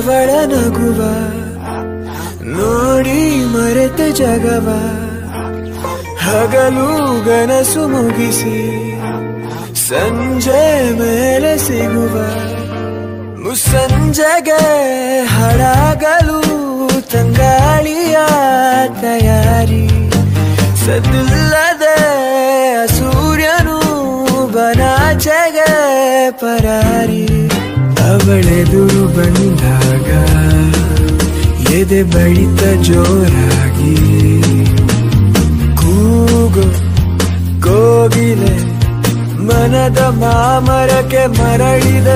ಸಿಗುವ ನೋಡಿ ಮರೆತ ಜಗವ. ಹಗಲು ಗನಸು ಮುಗಿಸಿ ಸಂಜೆ ಮೇಲೆ ಸಿಗುವ. ಮುಸಂಜೆಗೆ ಹಡಗಲು ತಂಗಾಳಿಯ ತಯಾರಿ. ಸದಿಲ್ಲದೆ ಸೂರ್ಯನು ಬನಾಚೆಗೆ ಪರಾರಿ. ಅವಳೆದುರು ಬಂದಾಗ ಎದೆ ಬಡಿತ ಜೋರಾಗಿ ಕೂಗು ಕೋಗಿಲೆ ಮನದ ಮಾಮರಕ್ಕೆ ಮರಳಿದೆ